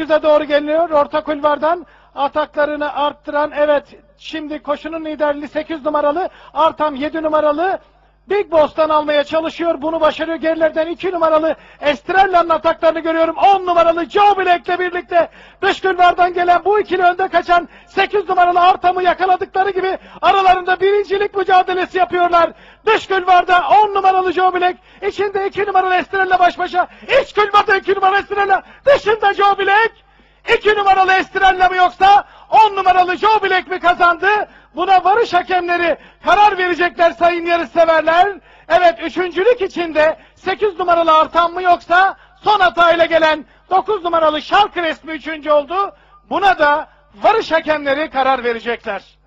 400'e doğru geliyor. Orta kulvardan ataklarını arttıran evet şimdi koşunun liderliği 8 numaralı Artam 7 numaralı Big Boss'tan almaya çalışıyor. Bunu başarıyor. Gerilerden 2 numaralı Estrella'nın ataklarını görüyorum. 10 numaralı Joe Black'le birlikte dış kulvardan gelen bu ikili önde kaçan 8 numaralı Artam'ı yakaladıkları gibi aralarında birincilik mücadelesi yapıyorlar. Dış kulvarda 10 numaralı Joe Black, içinde 2 numaralı Estrella baş başa. İç kulvarda 2 numaralı Estrella, dışında Joe Black. 2 numaralı Estrella mı yoksa 10 numaralı Joe Black mi kazandı? Buna varış hakemleri karar verecekler sayın yarışseverler. Evet üçüncülük içinde 8 numaralı Artan mı yoksa son hatayla gelen 9 numaralı Şarkı resmi üçüncü oldu. Buna da varış hakemleri karar verecekler.